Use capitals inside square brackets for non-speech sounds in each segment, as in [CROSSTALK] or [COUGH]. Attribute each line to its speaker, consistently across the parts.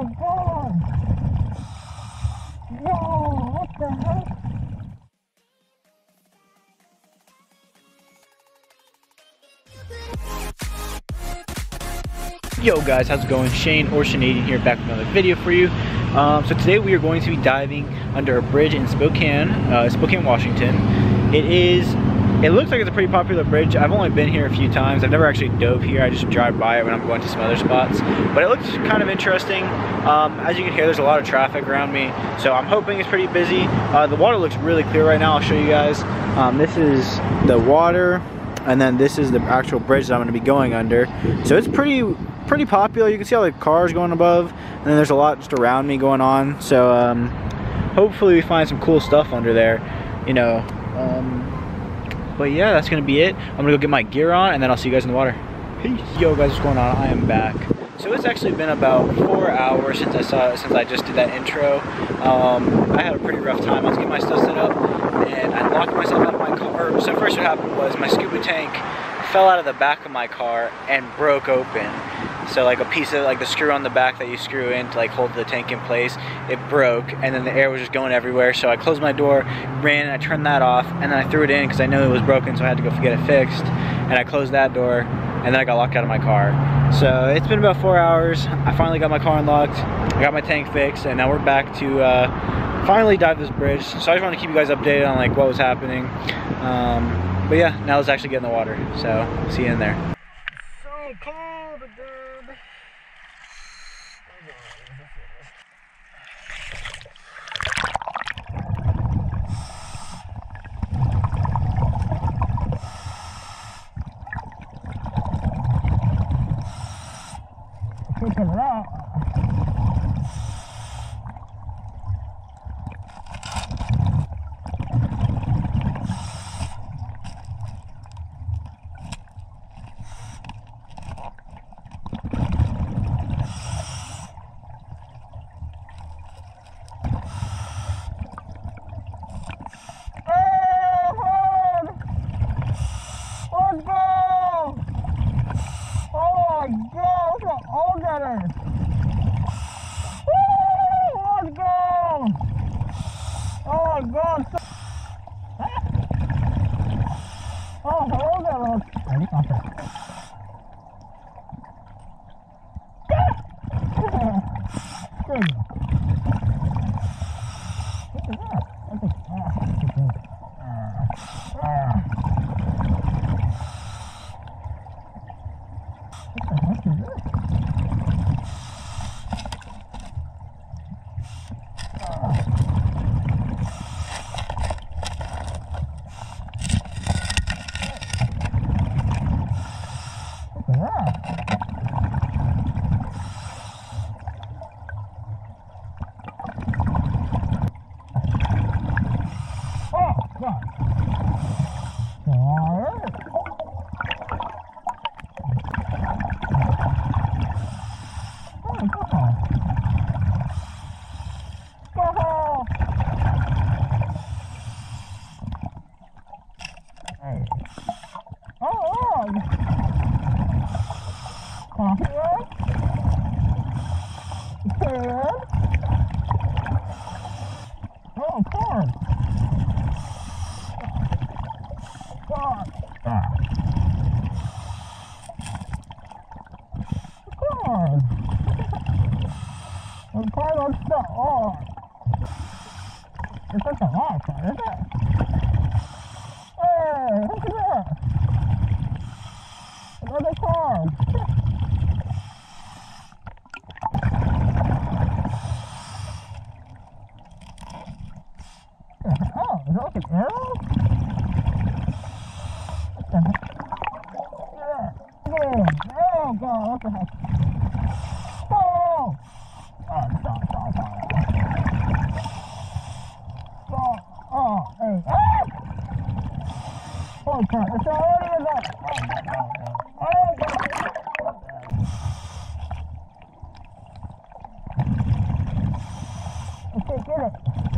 Speaker 1: God! What the heck?
Speaker 2: Yo guys, how's it going? Shane or Shaynadian here back with another video for you. Um, so today we are going to be diving under a bridge in Spokane, uh, Spokane, Washington. It is, it looks like it's a pretty popular bridge. I've only been here a few times. I've never actually dove here. I just drive by it when I'm going to some other spots. But it looks kind of interesting. Um, as you can hear, there's a lot of traffic around me. So I'm hoping it's pretty busy. Uh, the water looks really clear right now. I'll show you guys. Um, this is the water and then this is the actual bridge that I'm going to be going under. So it's pretty pretty popular. You can see all the cars going above, and then there's a lot just around me going on. So um, hopefully we find some cool stuff under there, you know. But yeah, that's gonna be it. I'm gonna go get my gear on, and then I'll see you guys in the water. Peace. Yo guys, what's going on? I am back. So it's actually been about four hours since I saw since I just did that intro. Um, I had a pretty rough time. I was getting my stuff set up, and I locked myself out of my car. So first what happened was my scuba tank fell out of the back of my car and broke open. So like a piece of like the screw on the back that you screw in to like hold the tank in place, it broke and then the air was just going everywhere. So I closed my door, ran, I turned that off, and then I threw it in because I knew it was broken, so I had to go get it fixed. And I closed that door, and then I got locked out of my car. So it's been about four hours. I finally got my car unlocked. I got my tank fixed, and now we're back to uh, finally dive this bridge. So I just want to keep you guys updated on like what was happening. Um, but yeah, now let's actually get in the water. So see you in there.
Speaker 1: So cold. Oh god, what the heck? Oh! Oh, stop, stop, stop. Oh, oh, hey. Ah! Holy crap, it's already in there. Oh, my God. Oh, God. Okay, get it.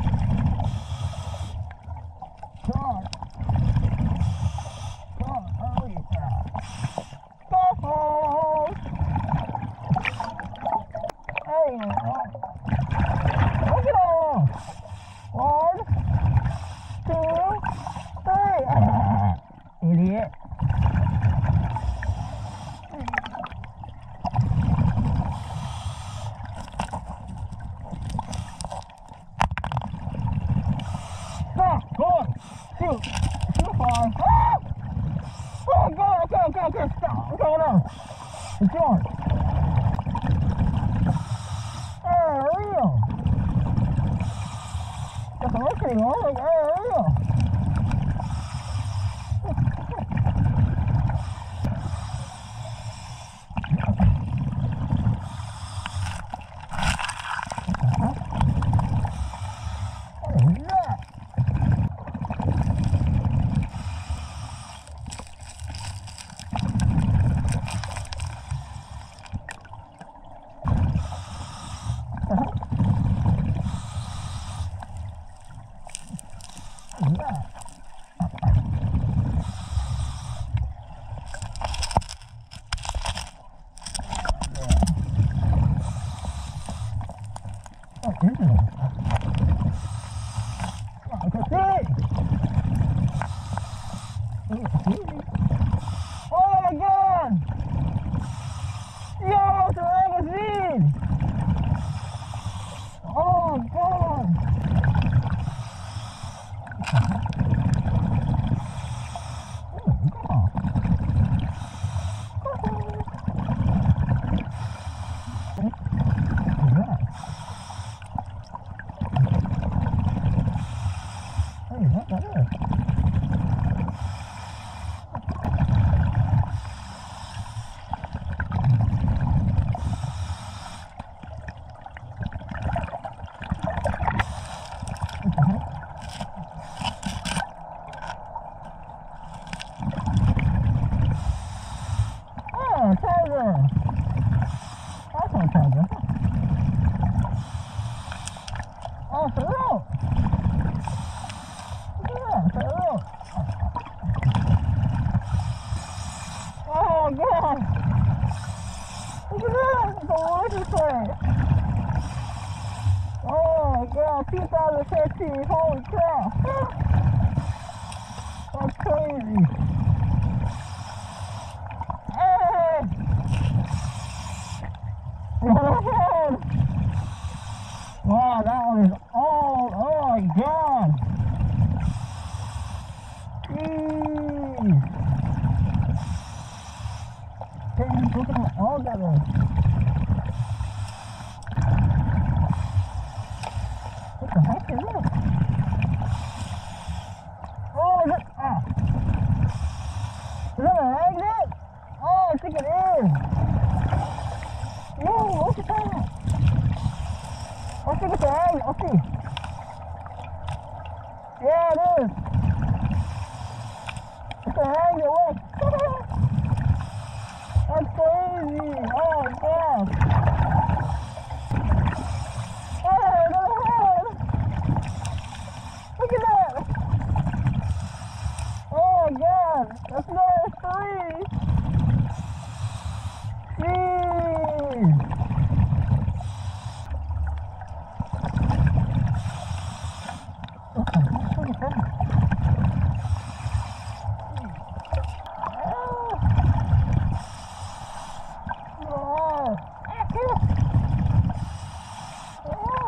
Speaker 1: 喜欢我一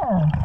Speaker 1: Yeah.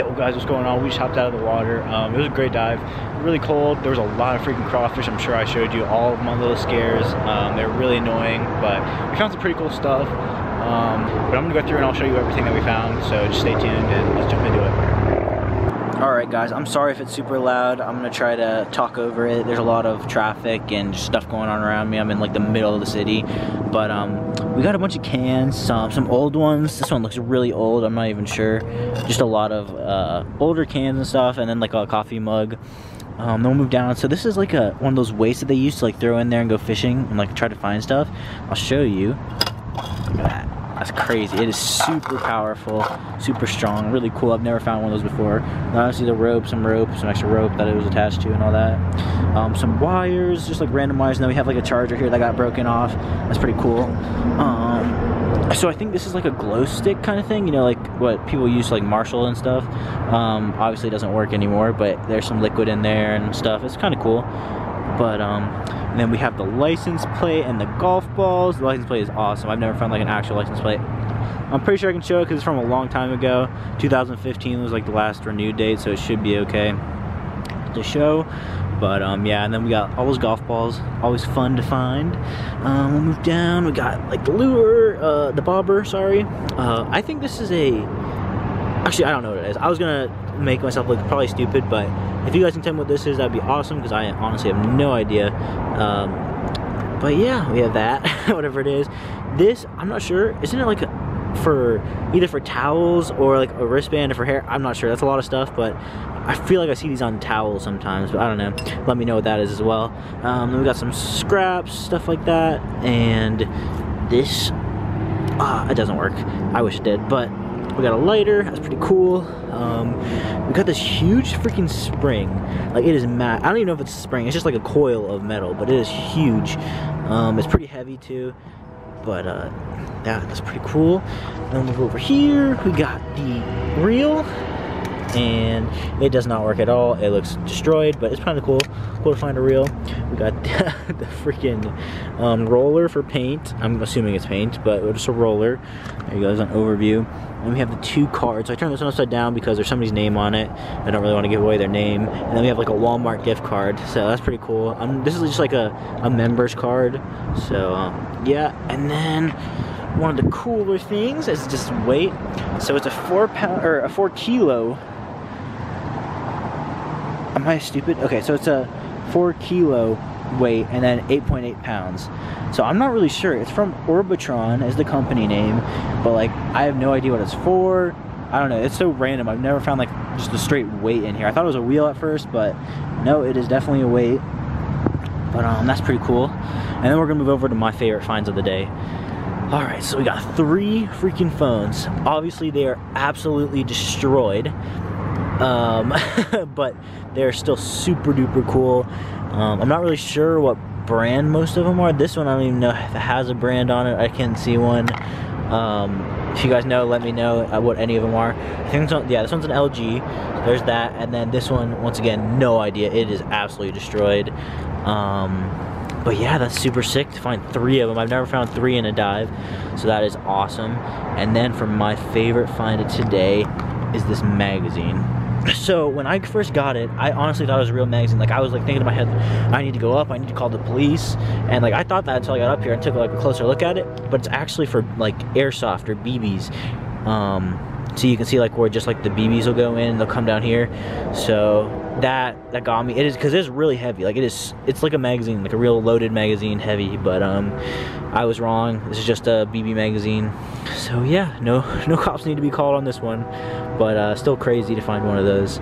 Speaker 2: yo guys what's going on? We just hopped out of the water. Um, it was a great dive. Really cold. There was a lot of freaking crawfish i'm sure i showed you all of my little scares. Um, they're really annoying but we found some pretty cool stuff. Um, but i'm gonna go through and i'll show you everything that we found so just stay tuned and let's jump into it. Alright guys, I'm sorry if it's super loud. I'm gonna try to talk over it. There's a lot of traffic and stuff going on around me. I'm in like the middle of the city. But um, we got a bunch of cans, some, some old ones. This one looks really old, I'm not even sure. Just a lot of uh, older cans and stuff, and then like a coffee mug. Um, then we'll move down. So this is like a one of those weights that they used to like throw in there and go fishing and like try to find stuff. I'll show you. Look at that. That's crazy. It is super powerful, super strong, really cool. I've never found one of those before. Obviously the rope, some rope, some extra rope that it was attached to and all that. Um, some wires, just like random wires. And then we have like a charger here that got broken off. That's pretty cool. Um, so I think this is like a glow stick kind of thing, you know, like what people use like Marshall and stuff. Um, obviously it doesn't work anymore, but there's some liquid in there and stuff. It's kind of cool. But um, and then we have the license plate and the golf balls. The license plate is awesome. I've never found like an actual license plate. I'm pretty sure I can show it because it's from a long time ago. 2015 was like the last renewed date, so it should be okay to show. But um, yeah, and then we got all those golf balls, always fun to find. Um, we'll move down. We got like the lure, uh, the bobber. Sorry. Uh, I think this is a. Actually, I don't know what it is. I was gonna make myself look probably stupid, but if you guys can tell me what this is, that'd be awesome because I honestly have no idea. Um, but yeah, we have that, [LAUGHS] whatever it is. This, I'm not sure. Isn't it like a, for either for towels or like a wristband or for hair? I'm not sure. That's a lot of stuff, but I feel like I see these on towels sometimes, but I don't know. Let me know what that is as well. Um, then we got some scraps, stuff like that, and this, ah, it doesn't work. I wish it did, but we got a lighter, that's pretty cool. Um, we got this huge freaking spring. Like it is mad. I don't even know if it's a spring. It's just like a coil of metal, but it is huge. Um, it's pretty heavy too. But uh, that, that's pretty cool. Then we'll go over here. We got the reel and it does not work at all. It looks destroyed, but it's kind of cool. Cool to find a reel. We got [LAUGHS] the freaking um, roller for paint. I'm assuming it's paint, but it's just a roller. There you go, there's an overview. And we have the two cards. So I turned this one upside down because there's somebody's name on it. I don't really want to give away their name. And then we have like a Walmart gift card. So that's pretty cool. Um, this is just like a, a member's card. So um, yeah, and then one of the cooler things is just weight. So it's a four pound or a four kilo am I stupid? Okay, so it's a four kilo weight and then 8.8 pounds. So I'm not really sure. It's from Orbitron is the company name, but like I have no idea what it's for. I don't know. It's so random. I've never found like just a straight weight in here. I thought it was a wheel at first, but no, it is definitely a weight. But um, that's pretty cool. And then we're gonna move over to my favorite finds of the day. All right, so we got three freaking phones. Obviously, they are absolutely destroyed um, [LAUGHS] but they're still super duper cool. Um, I'm not really sure what brand most of them are. This one I don't even know if it has a brand on it. I can't see one. Um, if you guys know, let me know uh, what any of them are. I think this one, yeah, this one's an LG. There's that, and then this one, once again, no idea. It is absolutely destroyed. Um, but yeah, that's super sick to find three of them. I've never found three in a dive, so that is awesome. And then for my favorite find of today is this magazine so when I first got it, I honestly thought it was a real magazine. Like I was like thinking in my head, I need to go up, I need to call the police, and like I thought that until I got up here and took like a closer look at it. But it's actually for like airsoft or BBs. Um, so you can see like where just like the BBs will go in, they'll come down here. So that that got me. It is because it's really heavy. Like it is, it's like a magazine, like a real loaded magazine, heavy. But um, I was wrong. This is just a BB magazine. So yeah, no [LAUGHS] no cops need to be called on this one. But uh, still crazy to find one of those.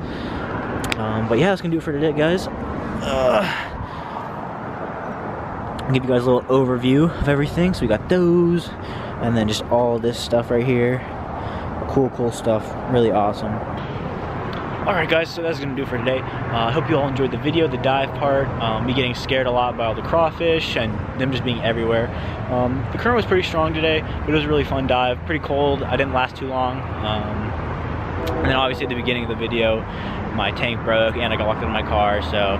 Speaker 2: Um, but yeah, that's gonna do it for today, guys. Uh, I'll give you guys a little overview of everything. So we got those, and then just all this stuff right here. Cool, cool stuff. Really awesome. Alright guys, so that's going to do for today. Uh, I hope you all enjoyed the video, the dive part, um, me getting scared a lot by all the crawfish and them just being everywhere. Um, the current was pretty strong today, but it was a really fun dive. Pretty cold, I didn't last too long. Um, and then obviously at the beginning of the video, my tank broke and I got locked in my car, so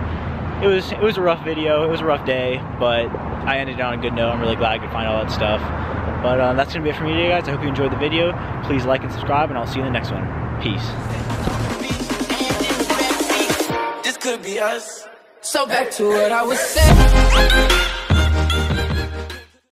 Speaker 2: it was it was a rough video, it was a rough day, but I ended on a good note. I'm really glad I could find all that stuff. But uh, that's to be it for me today, guys. I hope you enjoyed the video. Please like and subscribe, and I'll see you in the next one. Peace.
Speaker 3: This could be us. So back to what I was saying.